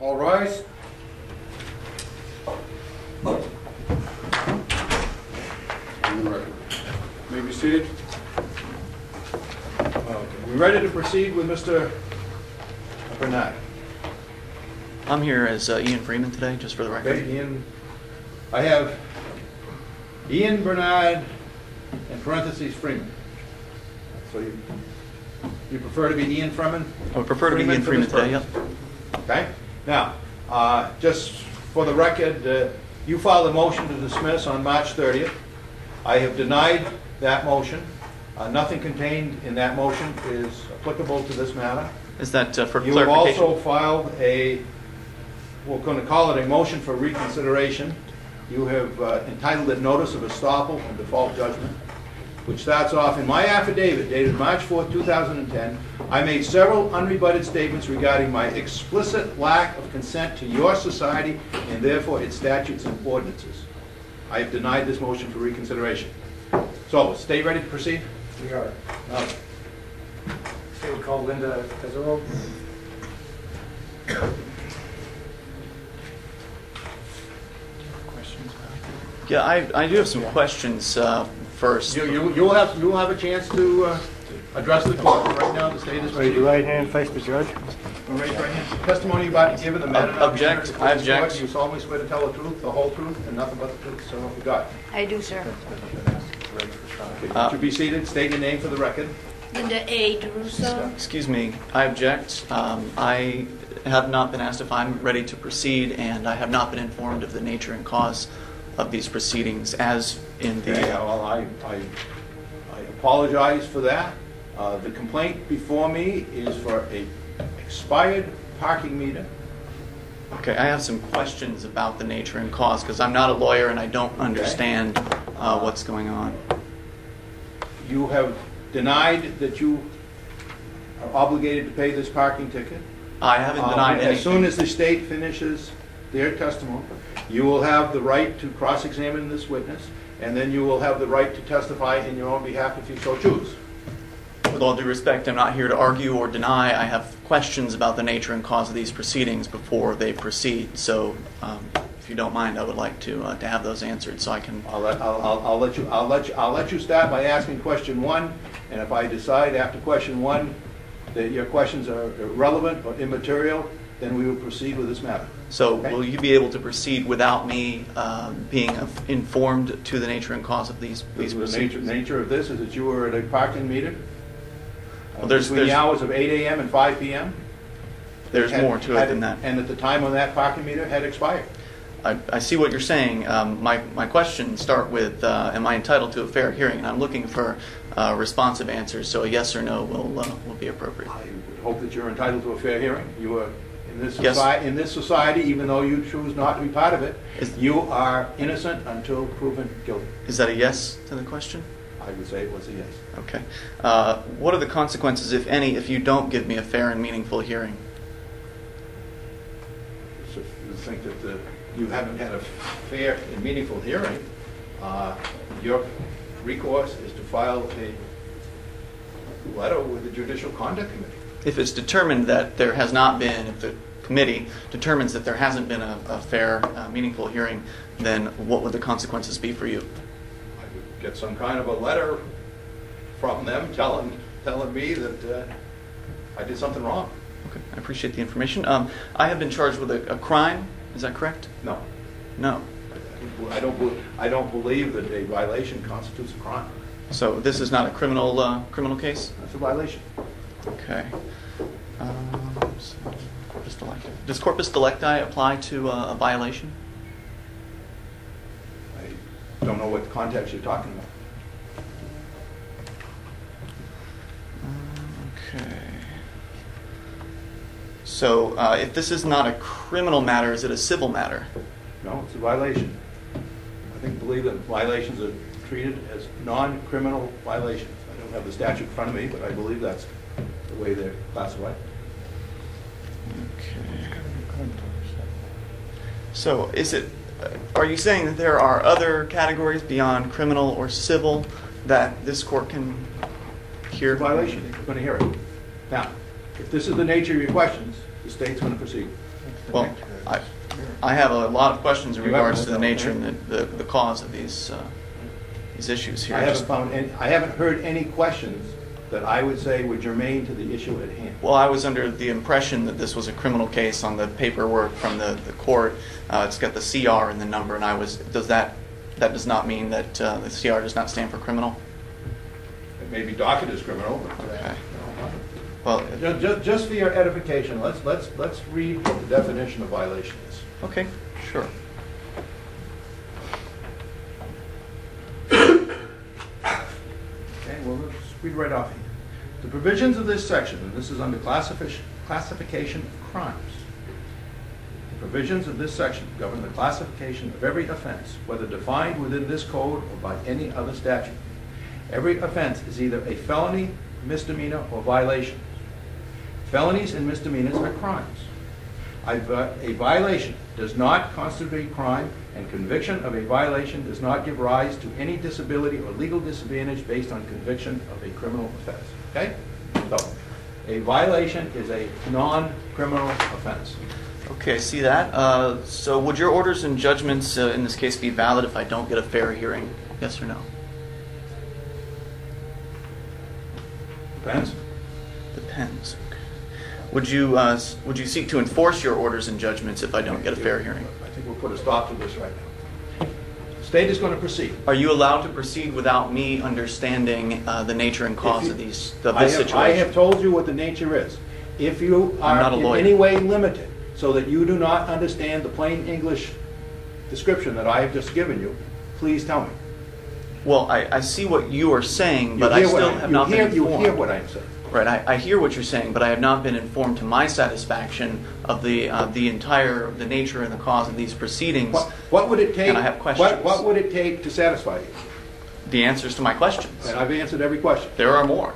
All rise. On the record. May be seated. Okay, We ready to proceed with Mr. Bernard? I'm here as uh, Ian Freeman today, just for the record. Okay, Ian, I have Ian Bernard, in parentheses Freeman. So you, you prefer to be Ian Freeman? I would prefer to be Ian Freeman today, yep. Okay, now, uh, just for the record, uh, you filed a motion to dismiss on March 30th. I have denied that motion. Uh, Nothing contained in that motion is applicable to this matter. Is that uh, for You have clarification? also filed a, we're going to call it a motion for reconsideration. You have uh, entitled it Notice of Estoppel and Default Judgment, which starts off, in my affidavit dated March 4, 2010, I made several unrebutted statements regarding my explicit lack of consent to your society and therefore its statutes and ordinances. I have denied this motion for reconsideration. So, stay ready to proceed? We are. Uh, Okay, we'll call Linda Pizarro. Yeah, I, I do have some questions uh, first. You, you, you'll have, you'll have a chance to uh, address the court right now, the state is Raise ready. your right hand, face the judge. Raise your right hand. Testimony you about to give in the matter. Ob- object. I object. You solemnly swear to tell the truth, the whole truth, and nothing but the truth, so help you God. I do, sir. Uh, To be seated, state your name for the record. Linda A. DeRusso. Excuse me, I object. Um, I have not been asked if I'm ready to proceed, and I have not been informed of the nature and cause of these proceedings as in Okay, the... well, I, I, I apologize for that. Uh, The complaint before me is for a expired parking meter. Okay, I have some questions about the nature and cause, because I'm not a lawyer and I don't understand uh, what's going on. You have denied that you are obligated to pay this parking ticket. I haven't Um, denied As soon as the state finishes their testimony, you will have the right to cross-examine this witness, and then you will have the right to testify in your own behalf if you so choose. With all due respect, I'm not here to argue or deny. I have questions about the nature and cause of these proceedings before they proceed. So, um, if you don't mind, I would like to uh, to have those answered so I can. I'll let, I'll, I'll- I'll let you, I'll let you, I'll let you start by asking question one, and if I decide after question one that your questions are irrelevant or immaterial, then we will proceed with this matter. So, Okay. will you be able to proceed without me um, being informed to the nature and cause of these these The nature, proceedings? nature of this is that you were at a parking meter uh, Well, there's- between the hours of 8 AM and 5 PM. There's had- more to it had- than that. And at the time when that parking meter had expired. I, I see what you're saying. Um, my, my questions start with, uh, am I entitled to a fair hearing? And I'm looking for uh, responsive answers, so a yes or no will, uh, will be appropriate. I would hope that you're entitled to a fair hearing. You are, in this Yes. society, in this society, even though you choose not to be part of it, Is- you are innocent until proven guilty. Is that a yes to the question? I would say it was a yes. Okay. Uh, what are the consequences, if any, if you don't give me a fair and meaningful hearing? So if you think that uh, you haven't had a fair and meaningful hearing, uh, your recourse is to file a letter with the Judicial Conduct Committee. If it's determined that there has not been, if the committee determines that there hasn't been a, a fair, uh, meaningful hearing, then what would the consequences be for you? I would get some kind of a letter from them telling, telling me that uh, I did something wrong. Okay, I appreciate the information. Um, I have been charged with a, a crime. Is that correct? No. No. I don't, I don't believe that a violation constitutes a crime. So this is not a criminal uh, criminal case. That's a violation. Okay. Um, so corpus delicti. Does corpus delicti apply to uh, a violation? I don't know what context you're talking about. Okay. So, uh, if this is not a criminal matter, is it a civil matter? No, it's a violation. I think, believe that violations are treated as non-criminal violations. I don't have the statute in front of me, but I believe that's the way they're classified. Okay. So, is it? Are you saying that there are other categories beyond criminal or civil that this court can hear? Violation, you're going to hear it. Now, if this is the nature of your questions, the state's going to proceed. Well, I, I have a lot of questions in regards to the nature and the, the, the cause of these, uh, these issues here. I haven't found any, I haven't heard any questions that I would say would germane to the issue at hand. Well, I was under the impression that this was a criminal case on the paperwork from the, the court. Uh, it's got the CR in the number, and I was, does that, that does not mean that uh, the CR does not stand for criminal? It may be docketed as criminal, but. uh, Okay. Well, Just, just, just for your edification, let's, let's, let's read what the definition of violation is. okay, sure. Okay, well, let's read right off here. The provisions of this section, and this is under classification, classification of crimes. The provisions of this section govern the classification of every offense, whether defined within this code or by any other statute. Every offense is either a felony, misdemeanor, or violation. Felonies and misdemeanors are crimes. A violation does not constitute a crime, and conviction of a violation does not give rise to any disability or legal disadvantage based on conviction of a criminal offense. Okay? So, a violation is a non-criminal offense. Okay, I see that. Uh, so would your orders and judgments uh, in this case be valid if I don't get a fair hearing? Yes or no? Depends. Depends. Would you, uh, would you seek to enforce your orders and judgments if I don't get a fair hearing? I think we'll put a stop to this right now. State is going to proceed. Are you allowed to proceed without me understanding uh, the nature and cause of these, of I this have- I have told you what the nature is. If you are a in lawyer. any way limited, so that you do not understand the plain English description that I have just given you, please tell me. Well, I, I see what you are saying, You but I still I- have you not hear- been You hear what I'm saying. Right, I, I hear what you're saying, but I have not been informed to my satisfaction of the, uh, the entire, the nature and the cause of these proceedings. What what would it take? And I have questions. What would it take to satisfy you? The answers to my questions. And I've answered every question. There are more.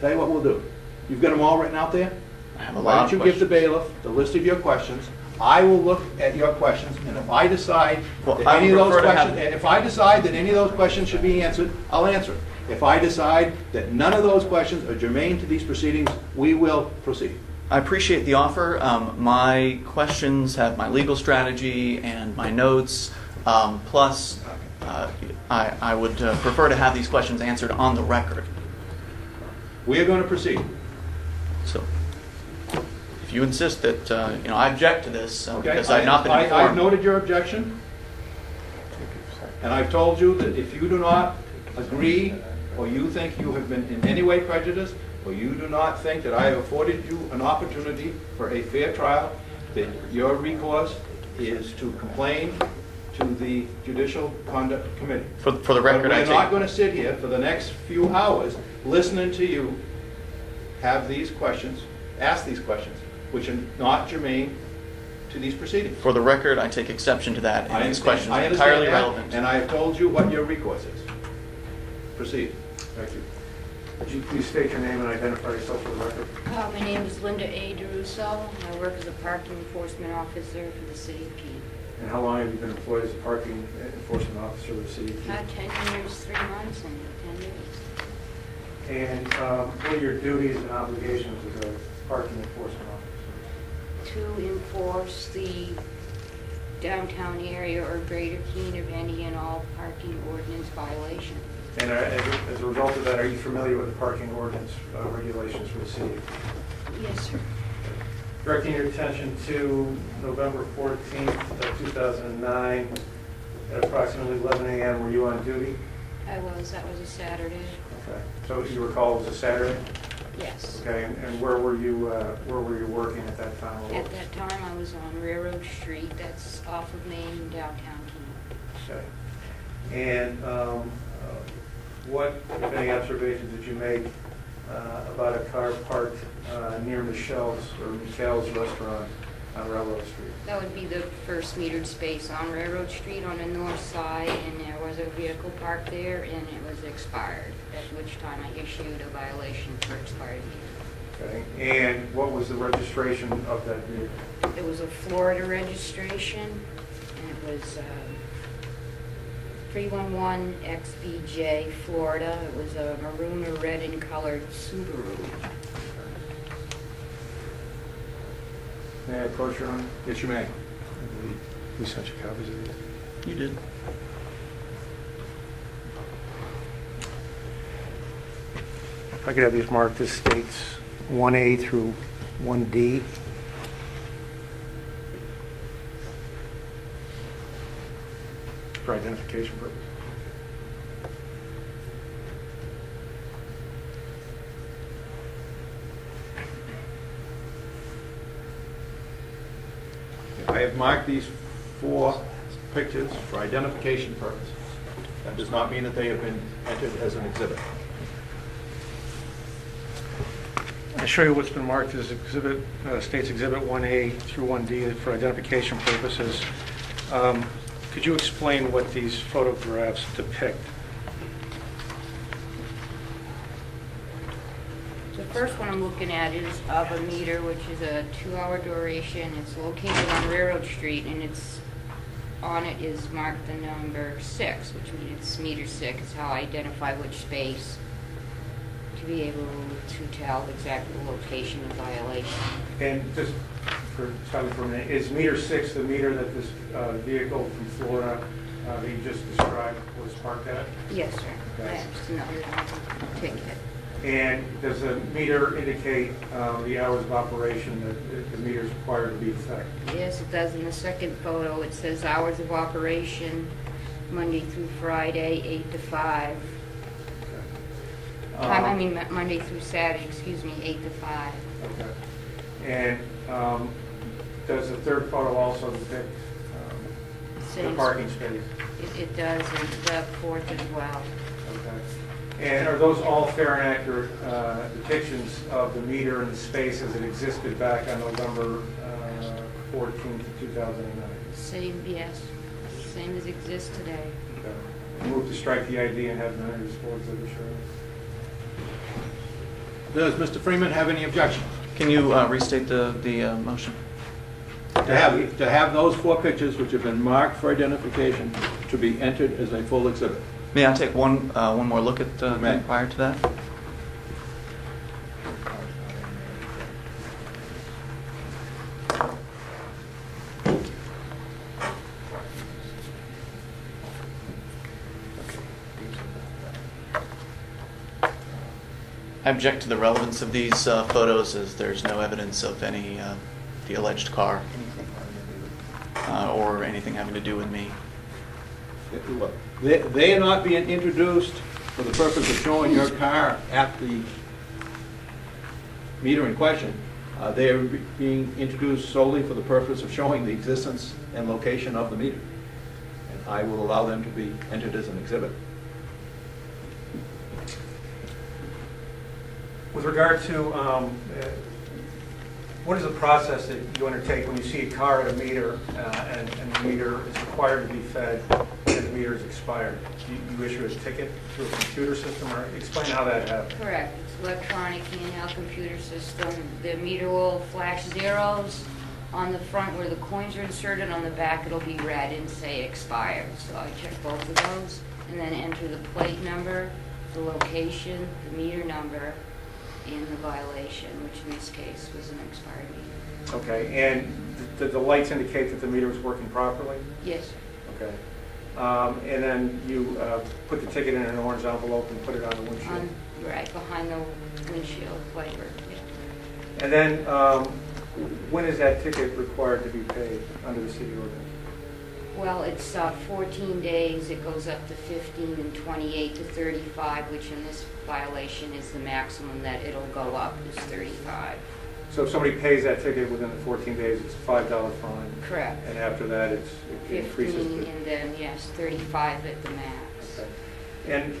Tell you what we'll do. You've got them all written out there? I have a Why lot don't of you give the bailiff the list of your questions? I will look at your questions, and if I decide Well, that I any of those prefer to have- questions, and if I decide that any of those questions should be answered, I'll answer it. If I decide that none of those questions are germane to these proceedings, we will proceed. I appreciate the offer. Um, my questions have my legal strategy and my notes. Um, plus, uh, I, I would uh, prefer to have these questions answered on the record. We are going to proceed. So, if you insist that, uh, you know, I object to this uh, Okay? because I've not been I- informed. I've noted your objection, and I've told you that if you do not agree, or you think you have been in any way prejudiced, or you do not think that I have afforded you an opportunity for a fair trial, that your recourse is to complain to the Judicial Conduct Committee. For, for the record, I we're not going to sit here for the next few hours listening to you have these questions, ask these questions, which are not germane to these proceedings. For the record, I take exception to that, I and these questions are entirely that, relevant. And I have told you what your recourse is. Proceed. Thank you. Would you please state your name and identify yourself for the record? Uh, My name is Linda A. DeRusso. I work as a parking enforcement officer for the city of Keene. And how long have you been employed as a parking enforcement officer with the city? of Uh, Keene? 10 years, 3 months, and 10 years. And um, what are your duties and obligations as a parking enforcement officer? To enforce the downtown area or greater Keene of any and all parking ordinance violation. And uh, as a- as a result of that, are you familiar with the parking ordinance uh, regulations for the city? Yes, sir. Directing your attention to November 14th of 2009, at approximately 11 a.m., were you on duty? I was, that was a Saturday. Okay. So you recall it was a Saturday? Yes. Okay, and- and where were you, uh, where were you working at that time? At that time, I was on Railroad Street, that's off of Main in downtown Keene. Okay. And um, what, if any, observations did you make uh, about a car parked uh, near Michelle's or Michelle's restaurant on Railroad Street? That would be the first metered space on Railroad Street on the north side, and there was a vehicle parked there, and it was expired, at which time I issued a violation for expired vehicle. Okay, and what was the registration of that vehicle? It was a Florida registration, and it was um, 311 XBJ, Florida. It was a maroon or red in colored Subaru. May I approach your honor? Yes, you may. We sent you copies of these. You did. If I could have these marked as states 1A through 1D. For identification purposes. I have marked these four pictures for identification purposes. That does not mean that they have been entered as an exhibit. I show you what's been marked as exhibit, uh, States Exhibit 1A through 1D for identification purposes. Um, Could you explain what these photographs depict? The first one I'm looking at is of a meter, which is a two-hour duration. It's located on Railroad Street, and it's, on it is marked the number six, which means it's meter six, is how I identify which space to be able to tell exactly the location of violation. And just for, stop for a minute, is meter six the meter that this uh, vehicle from Florida uh, that you just described was parked at? Yes, sir. Okay. That's another ticket. And does the meter indicate uh, the hours of operation that the meter is required to be set? Yes, it does. In the second photo, it says hours of operation, Monday through Friday, eight to five. Um, I I mean, Mo- Monday through Saturday, excuse me, eight to five. Okay. And um, does the third photo also depict um, the Same- parking space? It, it does, and the fourth as well. Okay. And are those all fair and accurate uh, depictions of the meter and the space as it existed back on November uh, 14th, 2009? Same, yes, same as exists today. Okay. Move to strike the ID and have none disposed of, sure. Does Mr. Freeman have any objection? Can you uh, restate the, the uh, motion? To have, to have those four pictures, which have been marked for identification, to be entered as a full exhibit. May I take one, uh, one more look at uh, You may. them prior to that? I object to the relevance of these uh, photos as there's no evidence of any, uh, the alleged car uh, or anything having to do with me. Look, They, they are not being introduced for the purpose of showing your car at the meter in question. Uh, They are being introduced solely for the purpose of showing the existence and location of the meter. And I will allow them to be entered as an exhibit. With regard to, um, uh, what is the process that you undertake when you see a car at a meter uh, and and the meter is required to be fed and the meter is expired? You you issue a ticket through a computer system, or explain how that happens? Correct, it's electronic handheld computer system. The meter will flash zeros on the front where the coins are inserted, on the back it'll be red and say expired. So I check both of those, and then enter the plate number, the location, the meter number, and the violation, which in this case was an expired meter. Okay, and did the lights indicate that the meter was working properly? Yes. Okay. Um, And then you uh, put the ticket in an orange envelope and put it on the windshield? on, right behind the windshield wiper, yeah. And then, um, when is that ticket required to be paid under the city ordinance? Well, it's uh, 14 days, it goes up to 15 and 28 to 35, which in this violation is the maximum that it'll go up is 35. So if somebody pays that ticket within the 14 days, it's a $5 fine? Correct. And after that, it's, it increases 15 to... and then, yes, 35 at the max. Okay. And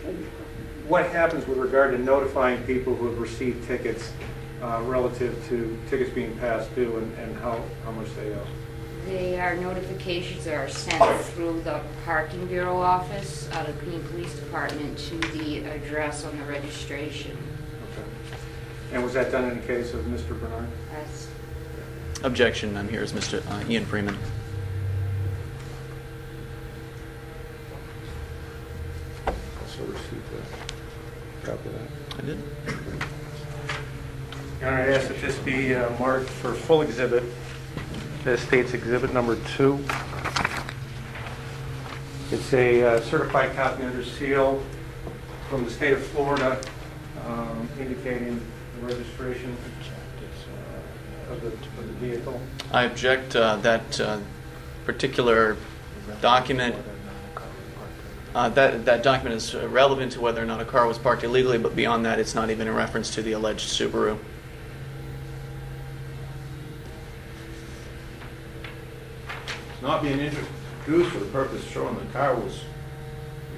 what happens with regard to notifying people who have received tickets uh, relative to tickets being passed due and and how, how much they owe? They are notifications that are sent through the parking bureau office out of Keene Police Department to the address on the registration. Okay. And was that done in the case of Mr. Bernard? That's Objection, I'm here as Mr. uh, Ian Freeman. Also received a copy of that. I did. Your Honor, I ask that this be uh, marked for full exhibit that states exhibit number two. It's a uh, certified copy under seal from the state of Florida um, indicating the registration uh, of the of the vehicle. I object uh, that uh, particular document. Uh, that that document is relevant to whether or not a car was parked illegally, but beyond that, it's not even in reference to the alleged Subaru. Not being introduced for the purpose of showing the car was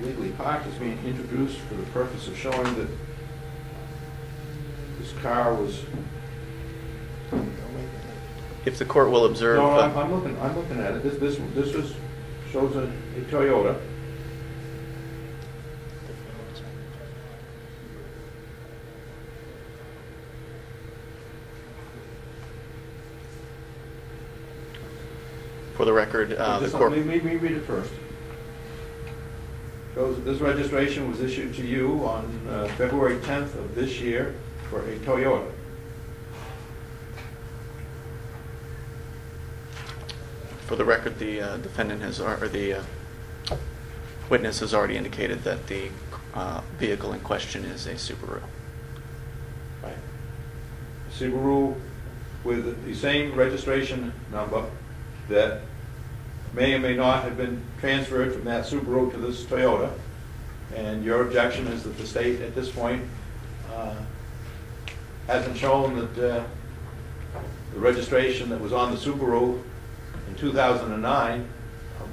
legally parked. It's being introduced for the purpose of showing that this car was... If the court will observe, No, I'm, uh, I'm looking, I'm looking at it. This, this, this was, shows a a Toyota. For the record, uh, the Just court. Let me, let me read it first. This registration was issued to you on uh, February 10th of this year for a Toyota. For the record, the uh, defendant has, or the uh, witness has already indicated that the uh, vehicle in question is a Subaru. Right. Subaru with the same registration number that may or may not have been transferred from that Subaru to this Toyota. And your objection is that the state at this point uh, hasn't shown that uh, the registration that was on the Subaru in 2009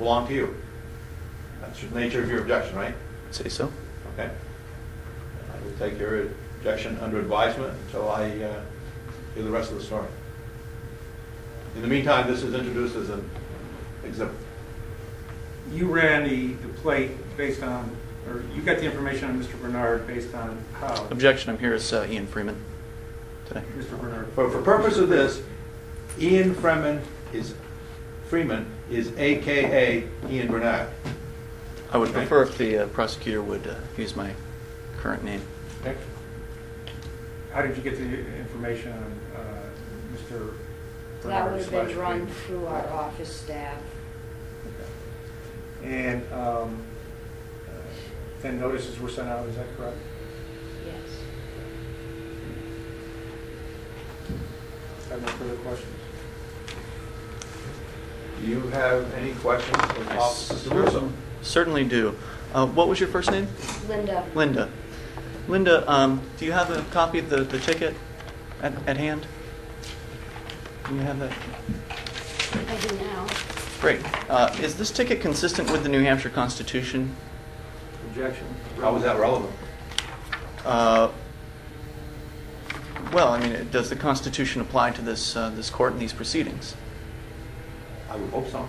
belonged to you. That's the nature of your objection, right? Say so? Okay. I will take your objection under advisement until I uh, hear the rest of the story. In the meantime, this is introduced as an exhibit. You ran the the plate based on, or you got the information on Mr. Bernard based on how? Objection, I'm here as uh, Ian Freeman today. Mr. Bernard. For, for purpose of this, Ian Freeman is, Freeman is AKA Ian Bernard. I would Okay. prefer if the uh, prosecutor would uh, use my current name. Okay? How did you get the information on uh, Mr. That would have been run Freeman? through our office staff. And um, uh, then notices were sent out, is that correct? Yes. Have no further questions? Do you have any questions of I Officer DeRusso? Certainly do. Uh, What was your first name? Linda, Linda. Linda, um, do you have a copy of the the ticket at at hand? Do you have that? I do now. Great. Uh, Is this ticket consistent with the New Hampshire Constitution? Objection? How was that relevant? Uh, Well, I mean, does the Constitution apply to this, uh, this court and these proceedings? I would hope so.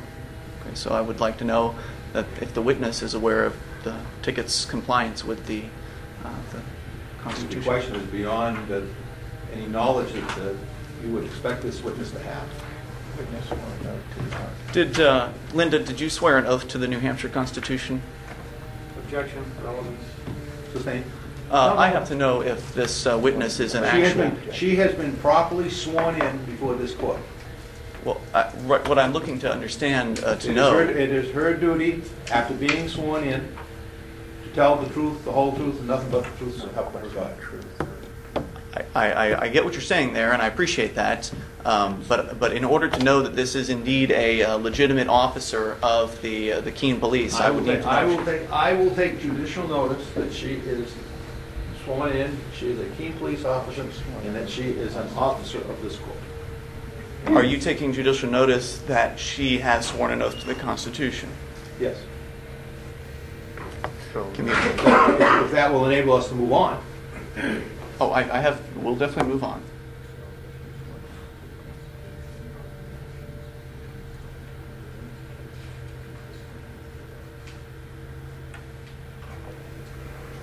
Okay, so I would like to know that if the witness is aware of the ticket's compliance with the, uh, the The Constitution. question is beyond any knowledge that uh, you would expect this witness to have. Did, uh, Linda, did you swear an oath to the New Hampshire Constitution? Objection, relevance? Sustained? Uh, I have to know if this uh, witness is an She has actual... been, she has been properly sworn in before this court. Well, I- what what I'm looking to understand, uh, It to is know... her- It is her duty, after being sworn in, to tell the truth, the whole truth, and nothing but the truth, so help her God. I, I, I get what you're saying there, and I appreciate that. Um, but, but in order to know that this is indeed a uh, legitimate officer of the, uh, the Keene Police, I, I would take, to I will take, I will take judicial notice that she is sworn in, she is a Keene police officer, and that she is an officer of this court. Are you taking judicial notice that she has sworn an oath to the Constitution? Yes. We, If that will enable us to move on. Oh, I, I have. We'll definitely move on.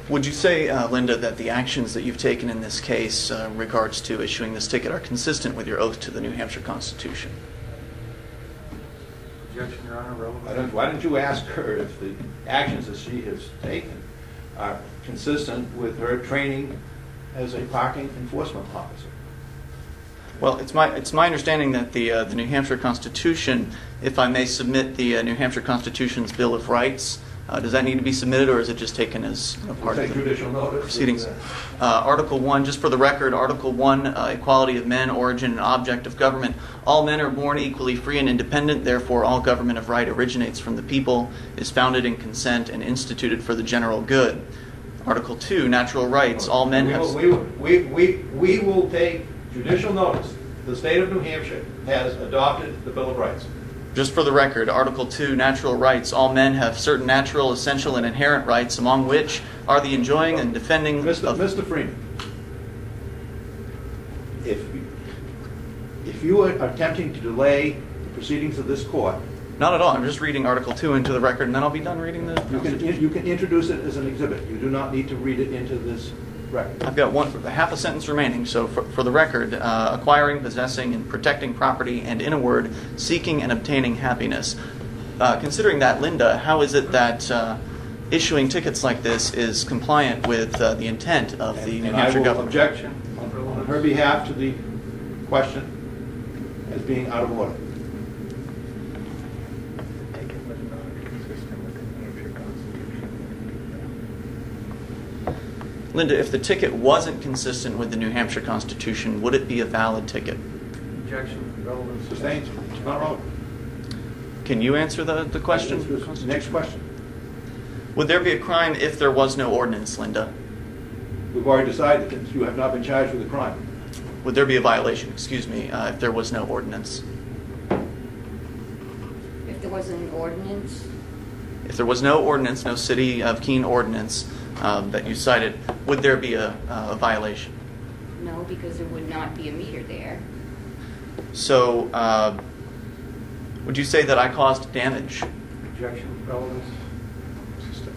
Would you say, uh, Linda, that the actions that you've taken in this case, uh, in regards to issuing this ticket, are consistent with your oath to the New Hampshire Constitution? Objection, Your Honor, Why relevance? don't, why don't you ask her if the actions that she has taken are consistent with her training as a parking enforcement officer? Well, it's my, it's my understanding that the, uh, the New Hampshire Constitution, if I may submit the uh, New Hampshire Constitution's Bill of Rights, uh, does that need to be submitted, or is it just taken as a part Take of the judicial notice. proceedings? Uh, Uh, Article 1, just for the record, Article 1, uh, equality of men, origin, and object of government. All men are born equally free and independent, therefore, all government of right originates from the people, is founded in consent, and instituted for the general good. Article 2, natural rights. All men we have. will- We, will- we, we, we will take judicial notice. The state of New Hampshire has adopted the Bill of Rights. Just for the record, Article 2, natural rights. All men have certain natural, essential, and inherent rights, among which are the enjoying and defending Mr. of. Mr. Freeman, If, if you are attempting to delay the proceedings of this court, Not at all. I'm just reading Article 2 into the record, and then I'll be done reading the. you can, you can introduce it as an exhibit. You do not need to read it into this record. I've got one, half a sentence remaining. So, for, for the record, uh, acquiring, possessing, and protecting property, and in a word, seeking and obtaining happiness. Uh, considering that, Linda, how is it that uh, issuing tickets like this is compliant with uh, the intent of the New And I Hampshire will government? object on on her behalf to the question as being out of order. Ticket was not consistent with the New Hampshire Constitution. Linda, if the ticket wasn't consistent with the New Hampshire Constitution, would it be a valid ticket? objection, relevance. Sustained? It's not relevant. Can you answer the, the question? Next question. Would there be a crime if there was no ordinance, Linda? We've already decided that you have not been charged with a crime. Would there be a violation, excuse me, uh, if there was no ordinance? If there was an ordinance, If there was no ordinance, no city of Keene ordinance um, that you cited, would there be a, a violation? no, because there would not be a meter there. So, uh, would you say that I caused damage? Objection, relevance.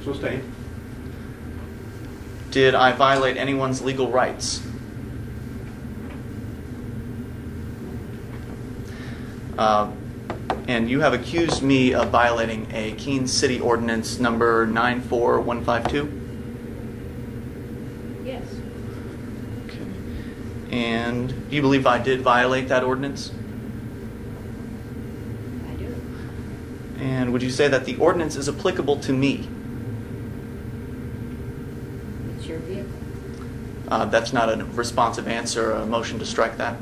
Sustained? Did I violate anyone's legal rights? Uh, and you have accused me of violating a Keene City Ordinance number 94152? Yes, And do you believe I did violate that ordinance? I do. And would you say that the ordinance is applicable to me? It's your vehicle. Uh, that's not a responsive answer, a motion to strike that.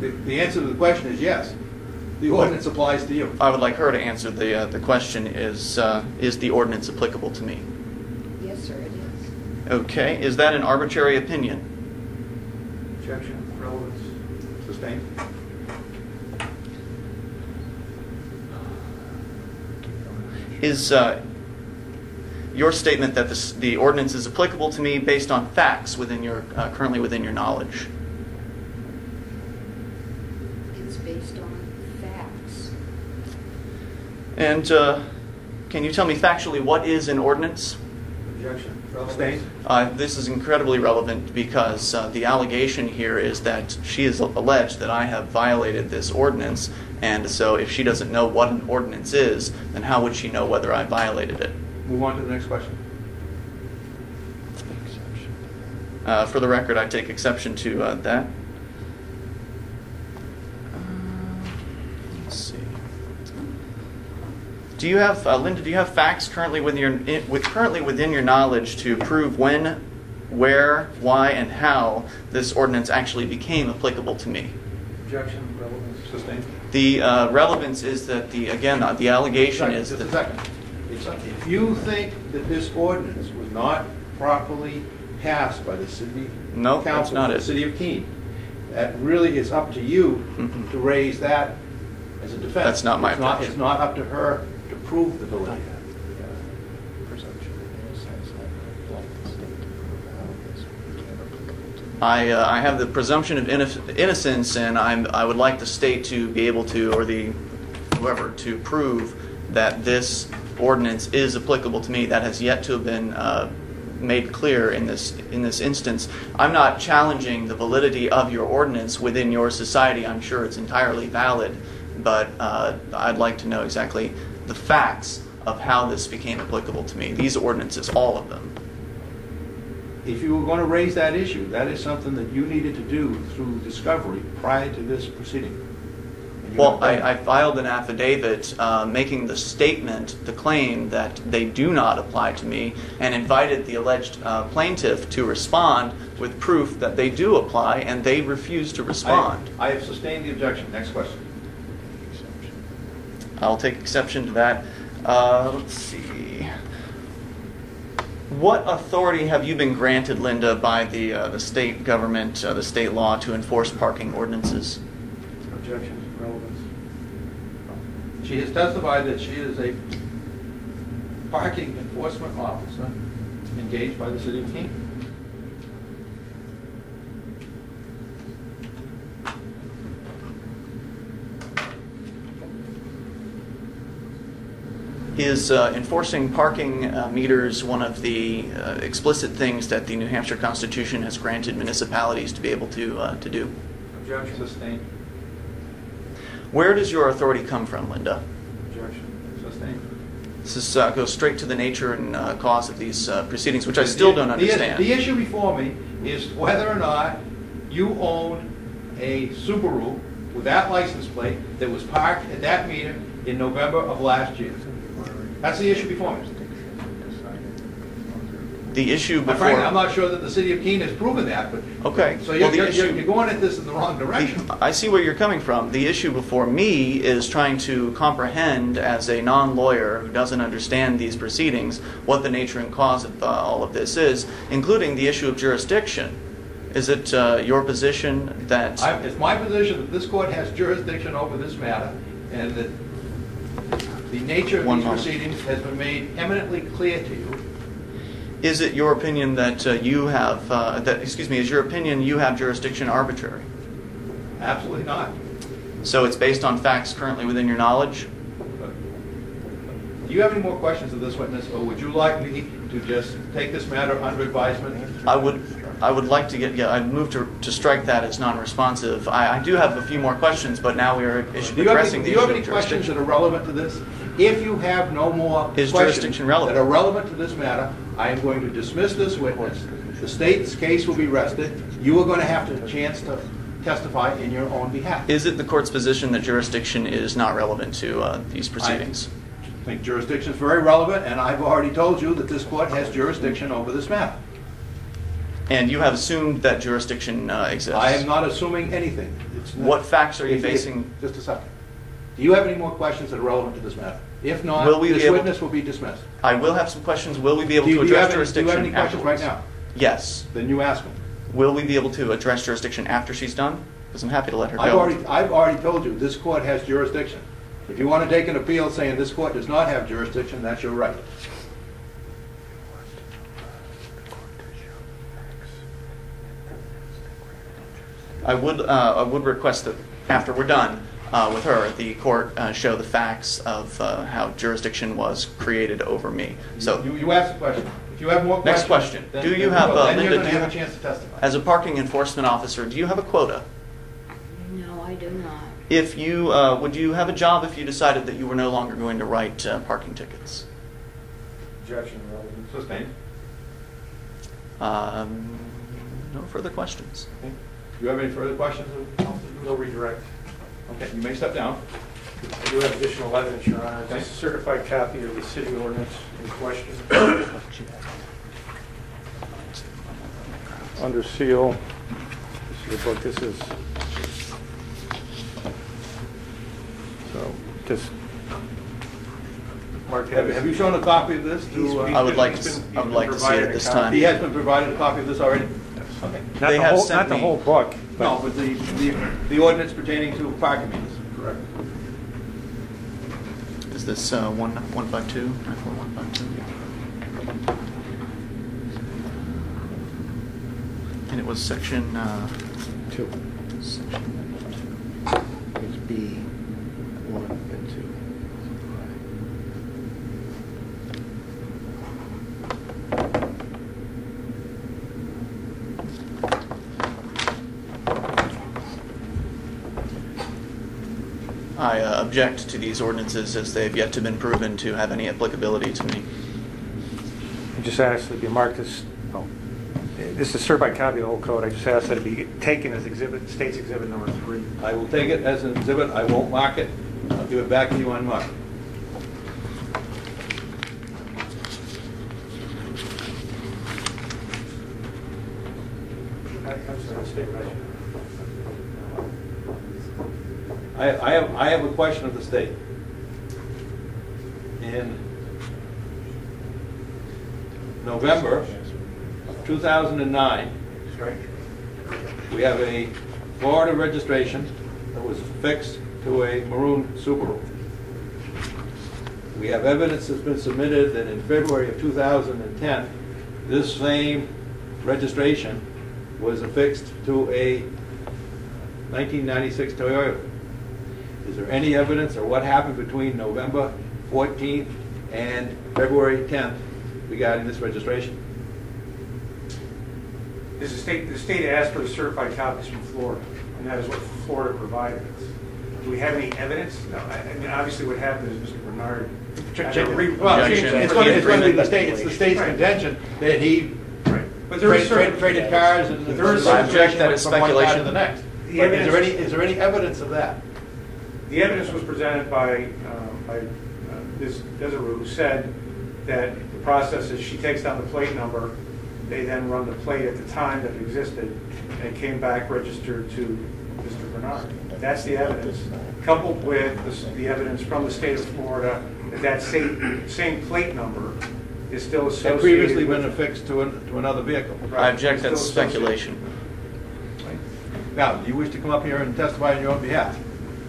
The, the answer to the question is yes. The ordinance applies to you. I would like her to answer the, uh, the question is, uh, is the ordinance applicable to me? Yes, sir, it is. Okay, is that an arbitrary opinion? Objection, relevance. Sustained? Is uh, your statement that this, the ordinance is applicable to me based on facts within your, uh, currently within your knowledge? It's based on facts. And uh, can you tell me factually what is an ordinance? Objection, Sustained? Uh, this is incredibly relevant because uh, the allegation here is that she has alleged that I have violated this ordinance, and so if she doesn't know what an ordinance is, then how would she know whether I violated it? Move on to the next question. Uh, for the record, I take exception to uh, that. Uh, let's see. Do you have, uh, Linda? Do you have facts currently within your in, with, currently within your knowledge to prove when, where, why, and how this ordinance actually became applicable to me? Objection, relevance. Sustained? The uh, relevance is that the again uh, the allegation Second, is Just a that second. If you think that this ordinance was not properly passed by the city No, council not of it. the city of Keene, that really is up to you Mhm. to raise that as a defense. That's not my It's not- It's not up to her prove the validity. I, uh, I have the presumption of inno- innocence, and I'm, I would like the state to be able to, or the whoever, to prove that this ordinance is applicable to me. That has yet to have been uh, made clear in this in this instance. I'm not challenging the validity of your ordinance within your society. I'm sure it's entirely valid, but uh, I'd like to know exactly the facts of how this became applicable to me. These ordinances, all of them. if you were going to raise that issue, that is something that you needed to do through discovery prior to this proceeding. Well, I, I filed an affidavit uh, making the statement, the claim that they do not apply to me, and invited the alleged uh, plaintiff to respond with proof that they do apply, and they refused to respond. I I have sustained the objection. Next question. I'll take exception to that. Uh, let's see. What authority have you been granted, Linda, by the uh, the state government, uh, the state law, to enforce parking ordinances? Objection, relevance. She has testified that she is a parking enforcement officer engaged by the city of Keene. Is uh, enforcing parking uh, meters one of the uh, explicit things that the New Hampshire Constitution has granted municipalities to be able to uh, to do? Objection. Sustained. Where does your authority come from, Linda? Objection. Sustained. This is, uh, goes straight to the nature and uh, cause of these uh, proceedings, which I still don't The- understand. The issue before me is whether or not you own a Subaru with that license plate that was parked at that meter in November of last year. That's the issue before me. The issue before... Frankly, I'm not sure that the city of Keene has proven that, but. Okay. So you're, the you're, issue- you're going at this in the wrong direction. I see where you're coming from. The issue before me is trying to comprehend, as a non-lawyer who doesn't understand these proceedings, what the nature and cause of uh, all of this is, including the issue of jurisdiction. Is it uh, your position that I- It's my position that this court has jurisdiction over this matter, and that the nature of One these moment. proceedings has been made eminently clear to you. is it your opinion that uh, you have uh, that excuse me is your opinion you have jurisdiction arbitrary? Absolutely not. So it's based on facts currently within your knowledge. Do you have any more questions of this witness, or would you like me to just take this matter under advisement? I would, I would like to get, yeah, I'd move to, to strike that as non-responsive. I, I do have a few more questions, but now we are Do you have addressing any, do the you have issue any of questions that jurisdiction. are relevant to this? If you have no more Is questions jurisdiction relevant? that are relevant to this matter, I am going to dismiss this witness. The state's case will be rested. You are going to have a chance to testify in your own behalf. Is it the court's position that jurisdiction is not relevant to uh, these proceedings? I think jurisdiction is very relevant, and I've already told you that this court has jurisdiction over this matter. And you have assumed that jurisdiction uh, exists? I am not assuming anything. It's not- What facts are you facing? Just a second. Do you have any more questions that are relevant to this matter? If not, Will we be this able- witness will be dismissed. I will have some questions. Will we be able Do you- to do you address have any- do you jurisdiction have any questions right now? Yes. Then you ask them. Will we be able to address jurisdiction after she's done? Because I'm happy to let her go. I've already, I've already told you, this court has jurisdiction. If you want to take an appeal saying this court does not have jurisdiction, that's your right. I would, uh, I would request that after we're done uh, with her, the court uh, show the facts of uh, how jurisdiction was created over me. So, You, you ask the question. If you have more questions. Next question. then- Do you then have, will. uh, Then you're Linda, going do to you have a chance to testify. as a parking enforcement officer, do you have a quota? No, I do not. If you, uh, would you have a job if you decided that you were no longer going to write uh, parking tickets? Objection, relevance. Sustained. Um, no further questions. Okay. Do you have any further questions? of counsel? No redirect. Okay, you may step down. I do have additional evidence, Your Honor. Okay. It's a certified copy of the city ordinance in question. Under seal, this is the book, this is, so, just, Mark, Have have you shown a copy of this to, I uh, would like He's to, been- I would like to see it at this time. he has been provided a copy of this already? Okay. Not They the have whole, sent not the me- whole book. but- No, but the, the the ordinance pertaining to parking meters. Correct. Is this uh, one one five two nine four one five two? And it was section. Uh, Two. section It's B, one and two. I uh, object to these ordinances as they've yet to been proven to have any applicability to me. I just asked that you mark this, oh, This is certified copy of the whole code. I just asked that it be taken as exhibit, state's exhibit number three. I will take it as an exhibit, I won't mark it, I'll give it back to you unmarked. I'm sorry, state right. I, I have, I have a question of the state. In November of 2009, we have a Florida registration that was fixed to a maroon Subaru. We have evidence that's been submitted that in February of 2010, this same registration was affixed to a 1996 Toyota. Is there any evidence or what happened between November 14th and February 10th regarding this registration? Is the state, the state asked for the certified copies from Florida, and that is what Florida provided us. Do we have any evidence? No, I, I mean, obviously what happened is Mr. Bernard. Check- I check- don't read- Well, Objection. it's going to, it's going to be the state, it's the state's Right. contention that he Right. But there is Trade- trade- certain. Traded cars and. There is I object that is from one side to speculation. the next. The But is there any, is there any evidence of that? The evidence was presented by, um, by uh, Ms. Desaru, who said that the process is she takes down the plate number, they then run the plate at the time that it existed, and it came back registered to Mr. Bernard. That's the evidence, coupled with the the evidence from the state of Florida that that same, same plate number is still associated Had previously with- been affixed to, an- to another vehicle. Right. I object, that's still associated. speculation. Now, do you wish to come up here and testify on your own behalf?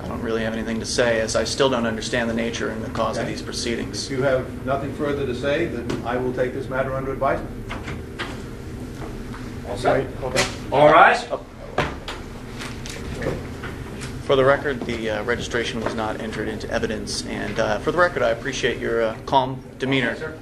I don't really have anything to say, as I still don't understand the nature and the cause of Okay. these If proceedings. you have nothing further to say, then I will take this matter under advisement. All right. For the record, the uh, registration was not entered into evidence, and uh, for the record, I appreciate your uh, calm demeanor. Sir?